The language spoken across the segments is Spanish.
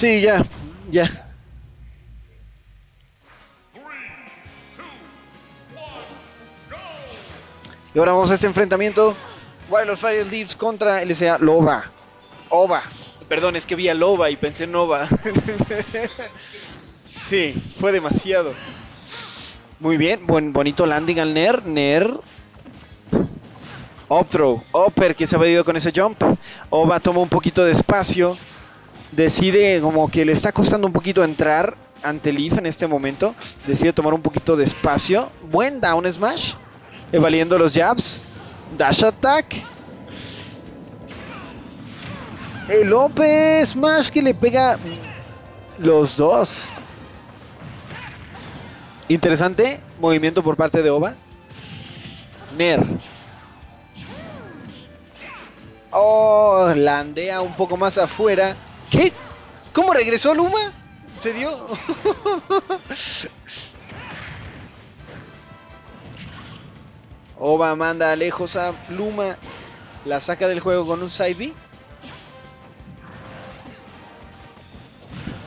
Sí, ya, ya. Y ahora vamos a este enfrentamiento. Wild of Fire Leaves contra LSA Loba. Ova. Perdón, es que vi a Loba y pensé en Nova. sí, fue demasiado. Muy bien, buen, bonito landing al Ner. Ner. Up throw. Upper que se ha ido con ese jump. Ova toma un poquito de espacio. Decide como que le está costando un poquito entrar ante Leaf en este momento. Decide tomar un poquito de espacio. Buen down smash. Evaliendo los jabs. Dash attack. El Ope Smash que le pega los dos. Interesante movimiento por parte de Oba. Ner. Oh, landea un poco más afuera. ¿Qué? ¿Cómo regresó Luma? ¿Se dio? Oba manda lejos a Luma. La saca del juego con un side B.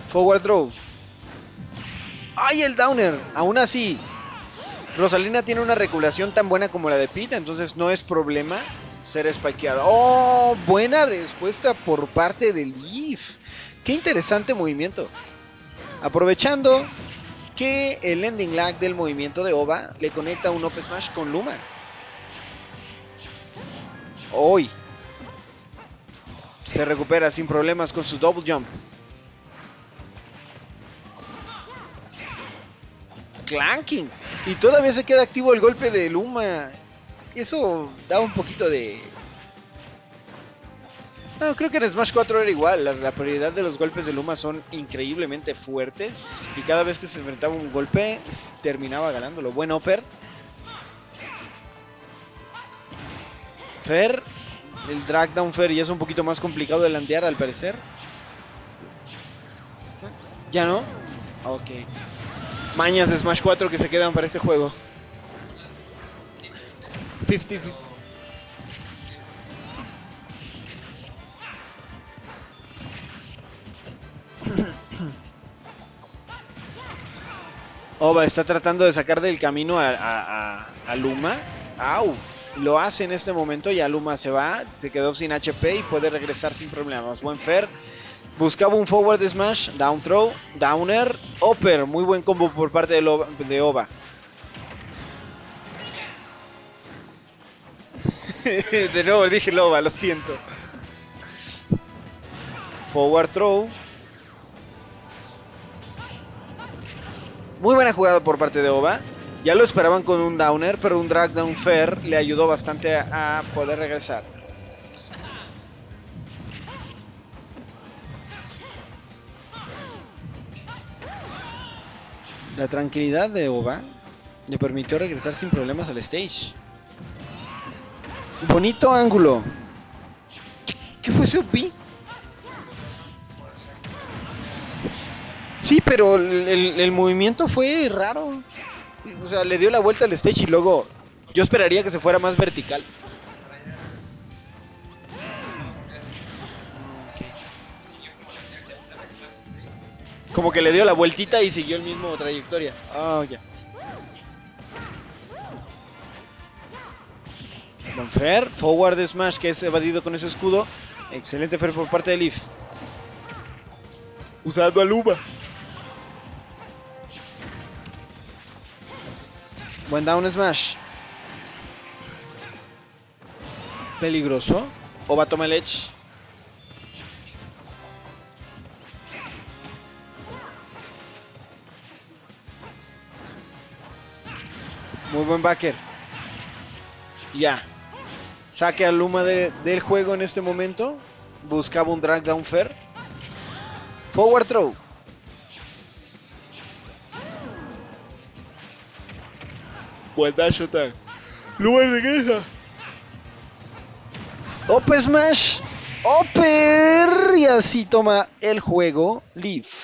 Forward throw. ¡Ay, el downer! Aún así, Rosalina tiene una regulación tan buena como la de Pete, entonces no es problema ser spikeado. ¡Oh! Buena respuesta por parte del. ¡Qué interesante movimiento! Aprovechando que el ending lag del movimiento de Ova le conecta un up smash con Luma. Hoy se recupera sin problemas con su double jump. Clanking. Y todavía se queda activo el golpe de Luma. Eso da un poquito de... No, creo que en Smash 4 era igual. La, la, prioridad de los golpes de Luma son increíblemente fuertes. Y cada vez que se enfrentaba un golpe, terminaba ganándolo. Buen upper. Fer. El drag down Fer ya es un poquito más complicado de landear al parecer. ¿Ya no? Ok. Mañas de Smash 4 que se quedan para este juego. 50, 50. Oba está tratando de sacar del camino a, Luma. ¡Au! Lo hace en este momento y Luma se va. Se quedó sin HP y puede regresar sin problemas. Buen Fer. Buscaba un forward smash, down throw, downer, upper. Muy buen combo por parte de Oba. de nuevo dije Loba, lo siento. Forward throw. Muy buena jugada por parte de Oba. Ya lo esperaban con un downer, pero un drag down fair le ayudó bastante a, poder regresar. La tranquilidad de Oba le permitió regresar sin problemas al stage. Bonito ángulo. ¿Qué fue ese OP? Sí, pero el, movimiento fue raro. O sea, le dio la vuelta al stage y luego yo esperaría que se fuera más vertical. Como que le dio la vueltita y siguió el mismo trayectoria. Oh, ya. Fer, forward smash que es evadido con ese escudo. Excelente Fer por parte de Leaf. Usando a Luma. Buen down smash. Peligroso. O va a tomar el edge. Muy buen backer. Ya. Saque a Luma de, del juego en este momento. Buscaba un drag down fair. Forward throw. Buen dash attack. Luma regresa. Open Smash. Upper. Y así toma el juego Leaf.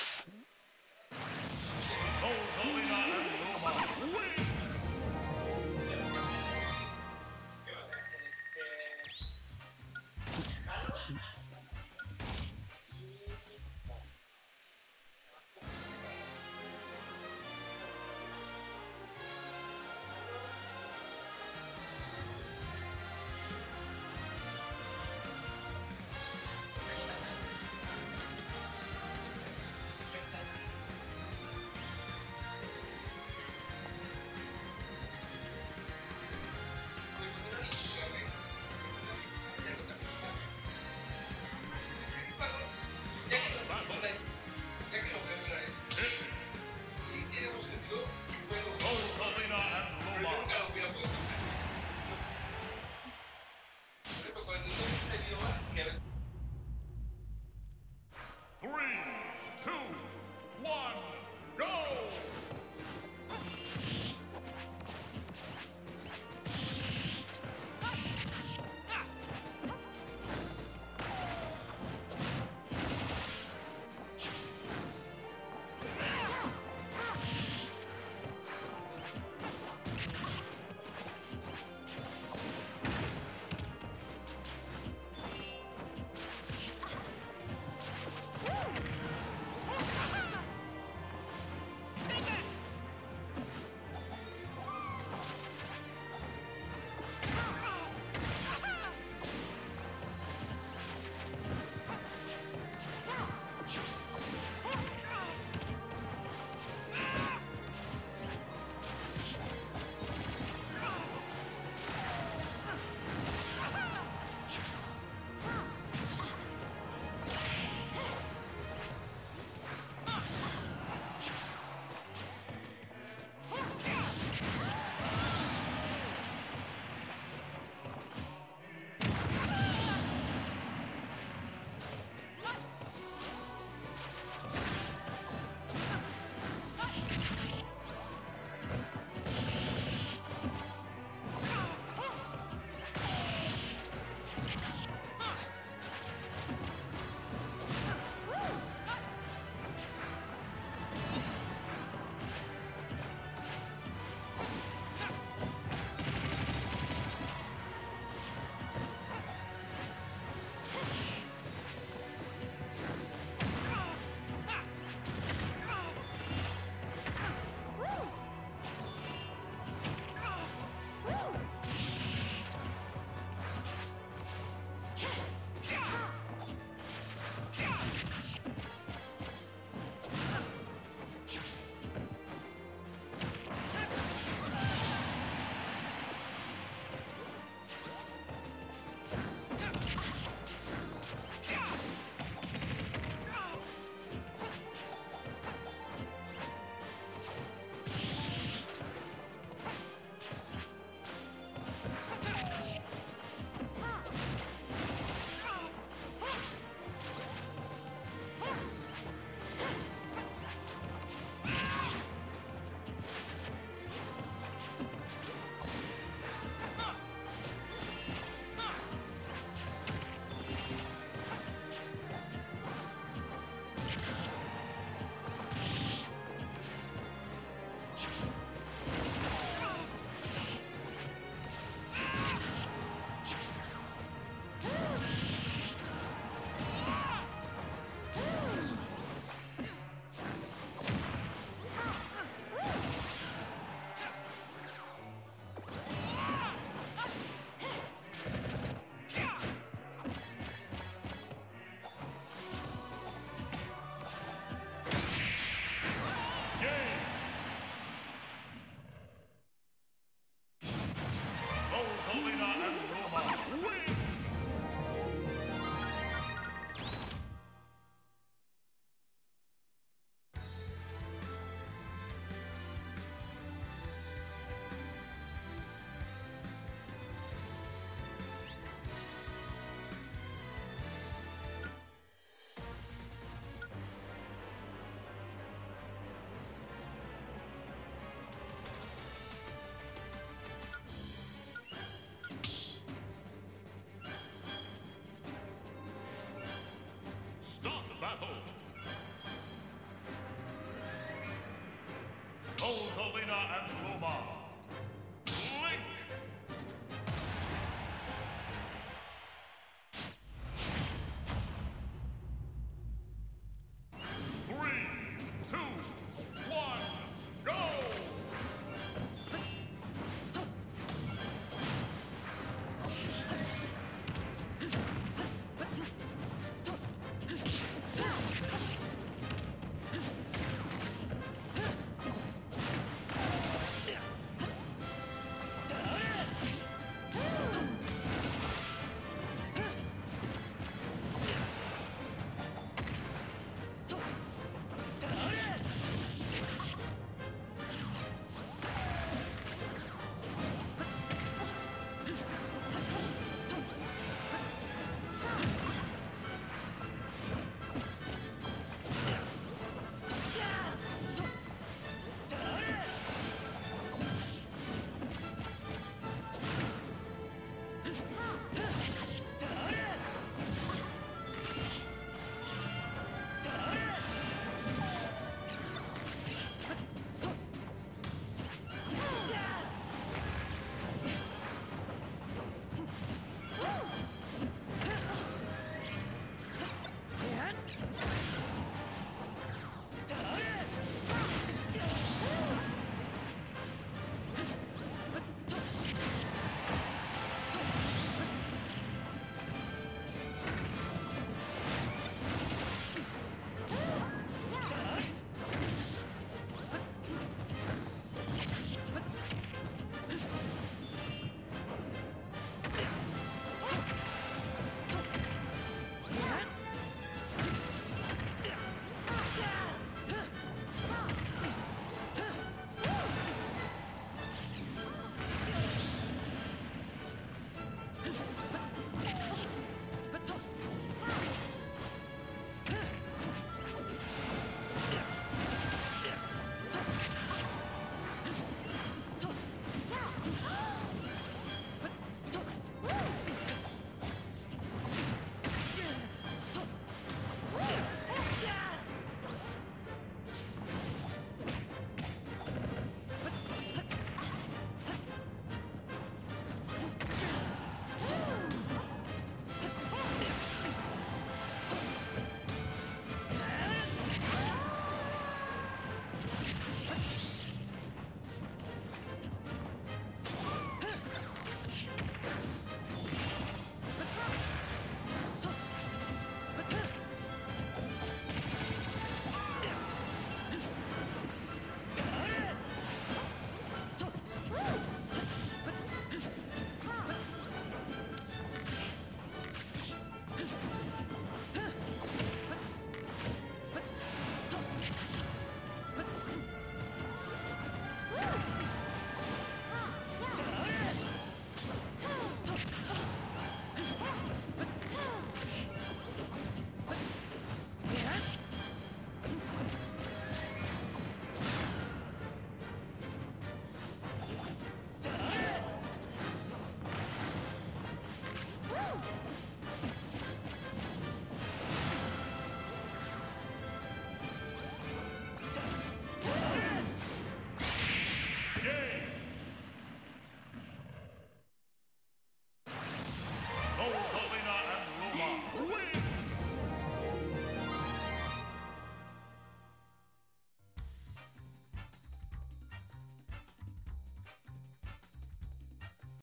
Rosalina and Luma